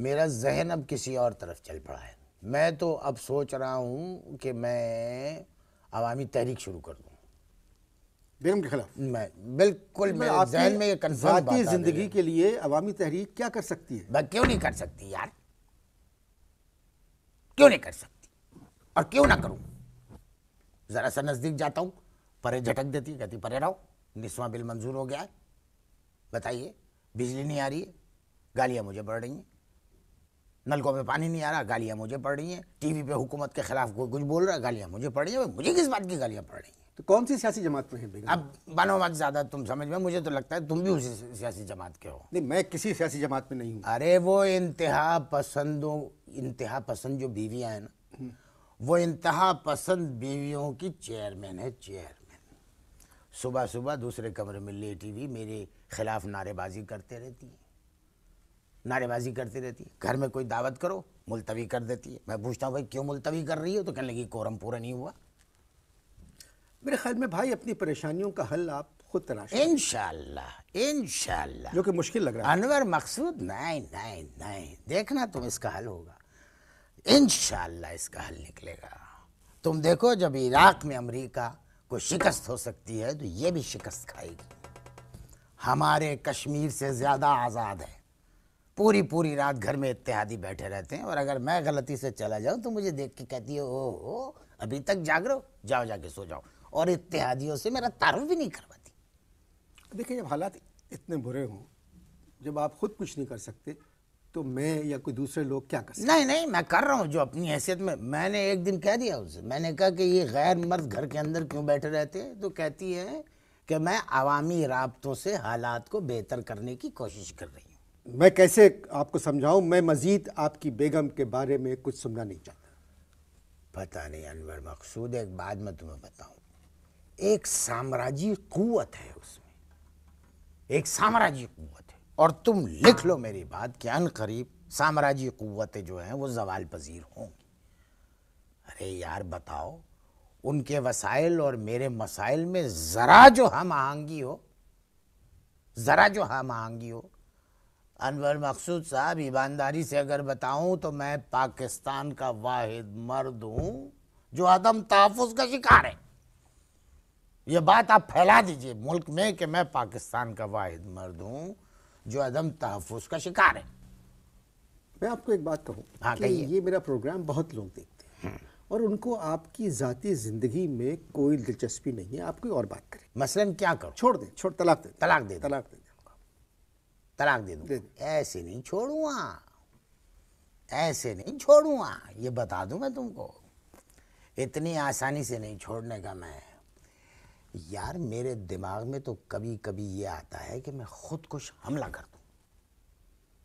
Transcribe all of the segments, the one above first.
मेरा जहन अब किसी और तरफ़ चल पड़ा है। मैं तो अब सोच रहा हूँ कि मैं अवामी तहरीक शुरू कर दूँ। बेगम के खिलाफ? मैं बिल्कुल मेरे जहन में ये कंफर्म ज़िंदगी के लिए अवामी तहरीक क्या कर सकती है? मैं क्यों नहीं कर सकती यार? क्यों नहीं कर सकती? और क्यों ना करूँ? जरा सा नज़दीक जाता हूँ परे झटक देती कहती परे रहो निस्वा बिल मंजूर हो गया है। बताइए बिजली नहीं आ रही है गालियाँ मुझे बढ़ रही हैं। नलकों में पानी नहीं आ रहा गालियाँ मुझे पड़ रही हैं। टीवी पे हुकूमत के खिलाफ कोई कुछ बोल रहा है गालियाँ मुझे पड़ रही हैं। मुझे किस बात की गालियाँ पड़ रही हैं? तो कौन सी सियासी जमात में है अब बनो मत ज़्यादा तुम समझ में मुझे तो लगता है तुम भी उसी सियासी जमात के हो। नहीं मैं किसी सियासी जमात में नहीं हूँ। अरे वो इंतहा पसंदों इंतहा पसंद जो बीवियाँ हैं ना वो इंतहा पसंद बीवियों की चेयरमैन है चेयरमैन। सुबह सुबह दूसरे कमरे में लेटी हुई मेरे खिलाफ नारेबाजी करते रहती है। नारेबाजी करती रहती है। घर में कोई दावत करो मुलतवी कर देती है। मैं पूछता हूँ भाई क्यों मुलतवी कर रही हो? तो कहने लगी कोरम पूरा नहीं हुआ। मेरे ख्याल में भाई अपनी परेशानियों का हल आप खुद तलाश इनशाला इनशाला जो कि मुश्किल लग रहा है। अनवर मकसूद? नहीं नहीं नहीं। देखना तुम इसका हल होगा। इंशाल्लाह इसका हल निकलेगा। तुम देखो जब इराक में अमेरिका को शिकस्त हो सकती है तो ये भी शिकस्त खाएगी। हमारे कश्मीर से ज़्यादा आज़ाद है। पूरी पूरी रात घर में इत्तेहादी बैठे रहते हैं और अगर मैं गलती से चला जाऊँ तो मुझे देख के कहती है ओ हो अभी तक जाग रहे हो जाओ जाके सो जाओ। और इत्तेहादियों से मेरा तारुफ भी नहीं करवाती। देखिए जब हालात इतने बुरे हों जब आप खुद कुछ नहीं कर सकते तो मैं या कोई दूसरे लोग क्या कर सकते नहीं नहीं मैं कर रहा हूँ जो अपनी हैसियत में मैंने एक दिन कह दिया उसे मैंने कहा कि ये गैर मर्द घर के अंदर क्यों बैठे रहते हैं? तो कहती है कि मैं अवामी राबतों से हालात को बेहतर करने की कोशिश कर रही हूँ। मैं कैसे आपको समझाऊं? मैं मजीद आपकी बेगम के बारे में कुछ सुनना नहीं चाहता। पता नहीं, अनवर मकसूद, एक बात मैं तुम्हें बताऊँ। एक साम्राज्य कुवत है उसमें। एक साम्राज्य कुवत है। और तुम लिख लो मेरी बात कि अन करीब साम्राज्य कुवतें जो हैं, वो जवाल पजीर होंगी। अरे यार, बताओ, उनके वसाइल और मेरे मसाइल में ज़रा जो हम आहंगी हो, ज़रा जो हम आहंगी हो अनवर मकसूद साहब ईमानदारी से अगर बताऊँ तो मैं पाकिस्तान का वाहिद मर्द हूँ जो अदम तहफ़ का शिकार है। ये बात आप फैला दीजिए मुल्क में कि मैं पाकिस्तान का वाहिद मर्द हूँ जो अदम तहफ़ का शिकार है। मैं आपको एक बात कहूँ हाँ, कि ये मेरा प्रोग्राम बहुत लोग देखते हैं और उनको आपकी ज़ाती ज़िंदगी में कोई दिलचस्पी नहीं है। आप कोई और बात करें। मसलन क्या करूँ? छोड़ दें छोड़ तलाक दे तलाक दे तलाक दे। तलाक दे दूँ। दे दो। ऐसे नहीं छोड़ूँगा। ऐसे नहीं छोड़ूँगा। ये बता दूँ मैं तुमको। इतनी आसानी से नहीं छोड़ने का मैं। यार मेरे दिमाग में तो कभी कभी ये आता है कि मैं खुद कुछ हमला कर दूँ।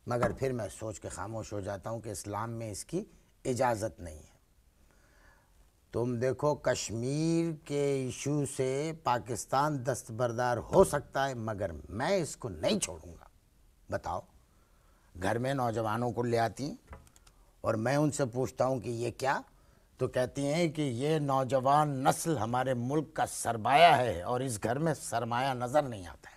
मगर फिर मैं सोच के खामोश हो जाता हूँ कि इस्लाम में इसकी इजाज़त नहीं है। तुम देखो कश्मीर के इशू से पाकिस्तान दस्तबरदार हो सकता है मगर मैं इसको नहीं छोड़ूँगा। बताओ। घर में नौजवानों को ले आती और मैं उनसे पूछता हूँ कि ये क्या? तो कहती हैं कि ये नौजवान नस्ल हमारे मुल्क का सरमाया है और इस घर में सरमाया नज़र नहीं आता है।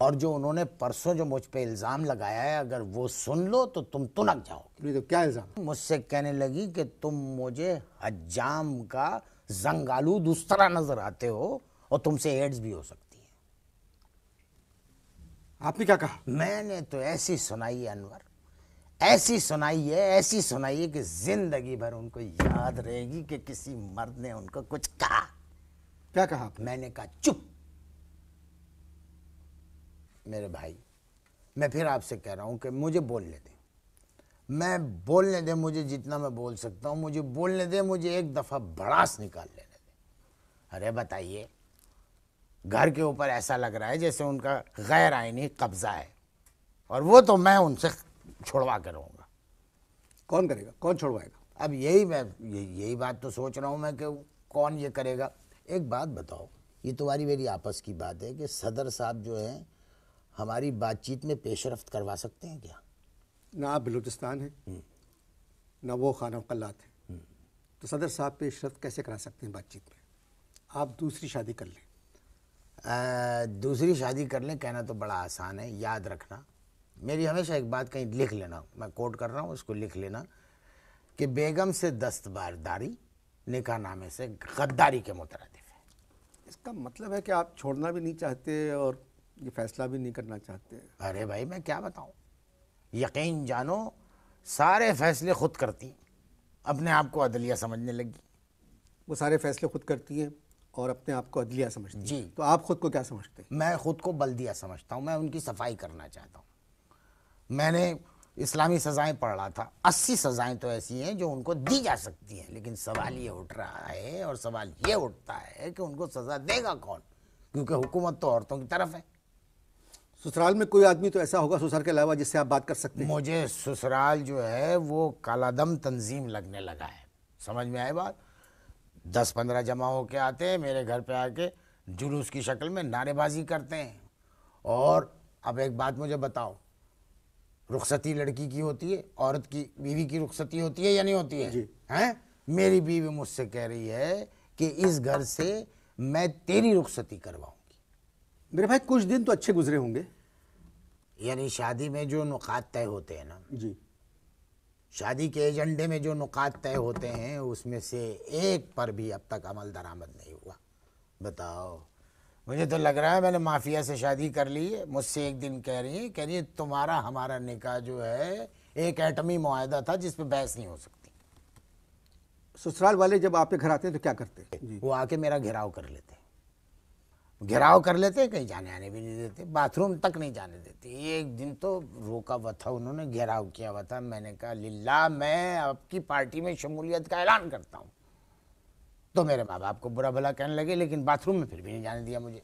और जो उन्होंने परसों जो मुझ पे इल्ज़ाम लगाया है अगर वो सुन लो तो तुम तुनक जाओगे। ये तो क्या इल्ज़ाम? मुझसे कहने लगी कि तुम मुझे हजाम का जंगालू दूसरा नज़र आते हो और तुमसे एड्स भी हो सकती आपने क्या कहा? मैंने तो ऐसी सुनाई है अनवर। ऐसी सुनाई है ऐसी सुनाई है कि ज़िंदगी भर उनको याद रहेगी कि किसी मर्द ने उनको कुछ कहा। क्या कहा आपने? मैंने कहा चुप। मेरे भाई मैं फिर आपसे कह रहा हूँ कि मुझे बोलने दें। मैं बोलने दे मुझे जितना मैं बोल सकता हूँ मुझे बोलने दे मुझे एक दफ़ा भड़ास निकाल लेने दे। अरे बताइए घर के ऊपर ऐसा लग रहा है जैसे उनका गैर आइनी कब्जा है। और वो तो मैं उनसे छुड़वा कर रहूँगा। कौन करेगा? कौन छुड़वाएगा? अब यही मैं यही बात तो सोच रहा हूँ मैं कि कौन ये करेगा? एक बात बताओ ये तुम्हारी मेरी आपस की बात है कि सदर साहब जो हैं हमारी बातचीत में पेशरफ्त करवा सकते हैं क्या? ना आप बलूचिस्तान हैं ना वो खाना कल्लात हैं। तो सदर साहब पेशरफ कैसे करा सकते हैं बातचीत में? आप दूसरी शादी कर लें। दूसरी शादी कर लें कहना तो बड़ा आसान है याद रखना। मेरी हमेशा एक बात कहीं लिख लेना मैं कोट कर रहा हूँ उसको लिख लेना कि बेगम से दस्तबारदारी निकाह नामे से गद्दारी के मुतरदिफ है। इसका मतलब है कि आप छोड़ना भी नहीं चाहते और ये फैसला भी नहीं करना चाहते। अरे भाई मैं क्या बताऊँ? यकीन जानो सारे फैसले खुद करती अपने आप को अदलिया समझने लगी। वो सारे फैसले खुद करती हैं। और अपने आप को अदलिया समझती हैं। जी। तो आप खुद को क्या समझते हैं? मैं खुद को बल्दिया समझता हूँ मैं उनकी सफ़ाई करना चाहता हूँ। मैंने इस्लामी सज़ाएँ पढ़ रहा था अस्सी सज़ाएँ तो ऐसी हैं जो उनको दी जा सकती हैं लेकिन सवाल ये उठ रहा है और सवाल ये उठता है कि उनको सज़ा देगा कौन? क्योंकि हुकूमत तो औरतों की तरफ़ है। ससुराल में कोई आदमी तो ऐसा होगा ससुराल के अलावा जिससे आप बात कर सकते हैं? मुझे ससुराल जो है वो कालादम तंजीम लगने लगा है। समझ में आए बात? दस पंद्रह जमा होके आते हैं मेरे घर पे आके जुलूस की शक्ल में नारेबाजी करते हैं। और अब एक बात मुझे बताओ रुखसती लड़की की होती है औरत की बीवी की रुखसती होती है या नहीं होती है। हैं? मेरी बीवी मुझसे कह रही है कि इस घर से मैं तेरी रुखसती करवाऊँगी। मेरे भाई कुछ दिन तो अच्छे गुजरे होंगे। यानी शादी में जो नुकात तय होते हैं ना जी। शादी के एजेंडे में जो नुकात तय होते हैं उसमें से एक पर भी अब तक अमल दरामद नहीं हुआ। बताओ। मुझे तो लग रहा है मैंने माफिया से शादी कर ली है। मुझसे एक दिन कह रही है कह रही है तुम्हारा हमारा निकाह जो है एक एटमी मुआहदा था जिस पे बहस नहीं हो सकती। ससुराल वाले जब आपके घर आते हैं तो क्या करते हैं? वो आके मेरा घेराव कर लेते घेराव कर लेते कहीं जाने आने भी नहीं देते बाथरूम तक नहीं जाने देते। एक दिन तो रोका हुआ था उन्होंने घेराव किया हुआ था। मैंने कहा लिल्ला मैं आपकी पार्टी में शमूलियत का ऐलान करता हूँ। तो मेरे माँ बाप को बुरा भला कहने लगे लेकिन बाथरूम में फिर भी नहीं जाने दिया मुझे।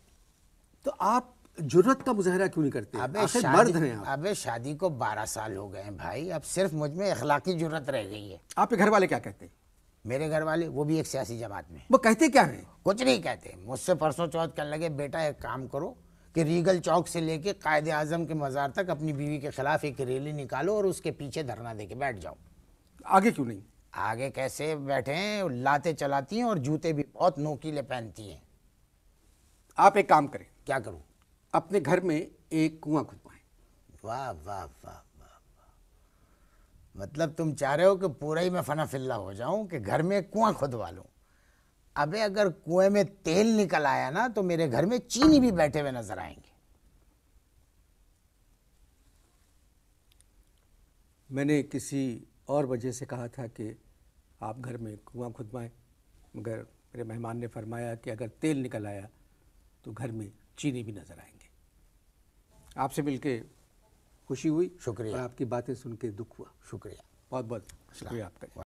तो आप ज़रूरत का मुजाहरा क्यों नहीं करते? अबे शादी मर्द हैं आप। अबे शादी को बारह साल हो गए हैं भाई अब सिर्फ़ मुझमें अखलाकी ज़रूरत रह गई है। आपके घर वाले क्या कहते हैं? मेरे घर वाले वो भी एक सियासी जमात में। वो कहते क्या हैं? कुछ नहीं कहते। मुझसे परसों चौथ कहने लगे बेटा एक काम करो कि रीगल चौक से लेके कायदे आज़म के मज़ार तक अपनी बीवी के खिलाफ एक रैली निकालो और उसके पीछे धरना दे के बैठ जाओ। आगे क्यों नहीं? आगे कैसे बैठे हैं? लाते चलाती हैं और जूते भी बहुत नोकीले पहनती हैं। आप एक काम करें। क्या करूँ? अपने घर में एक कुआँ खुदवाएँ। वाह वाह वाह वाह वाह। मतलब तुम चाह रहे हो कि पूरा ही मैं फना फिल्ला हो जाऊँ, कि घर में कुआँ खुदवा लूँ अबे अगर कुएँ में तेल निकल आया ना तो मेरे घर में चीनी भी बैठे हुए नज़र आएँगे। मैंने किसी और वजह से कहा था कि आप घर में कुआँ खुदवाएँ मगर मेरे मेहमान ने फरमाया कि अगर तेल निकल आया तो घर में चीनी भी नज़र आएँगे। आपसे मिलके खुशी हुई शुक्रिया। आपकी बातें सुन के दुख हुआ। शुक्रिया। बहुत बहुत शुक्रिया आपका